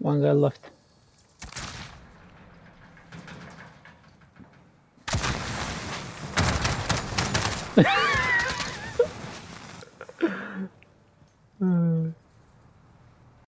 One guy left. uh.